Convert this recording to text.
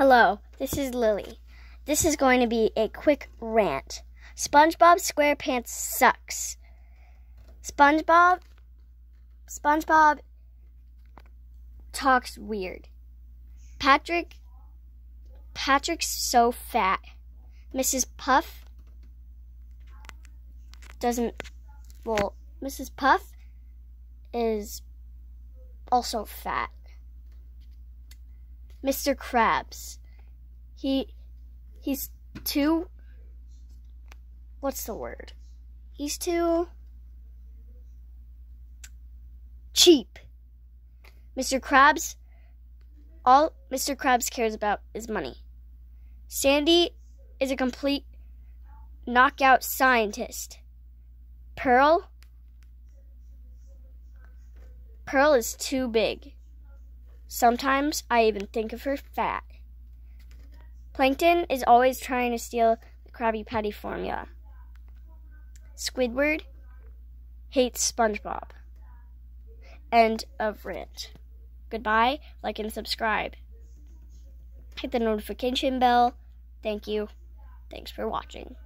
Hello, this is Lily. This is going to be a quick rant. SpongeBob SquarePants sucks. SpongeBob SpongeBob talks weird. Patrick Patrick's so fat. Mrs. Puff doesn't well, Mrs. Puff is also fat. Mr. Krabs. He he's too what's the word? He's too cheap. Mr. Krabs all Mr. Krabs cares about is money. Sandy is a complete knockout scientist. Pearl Pearl is too big. Sometimes I even think of her fat. Plankton is always trying to steal the Krabby Patty formula. Squidward hates SpongeBob. End of rant. Goodbye, like and subscribe. Hit the notification bell. Thank you. Thanks for watching.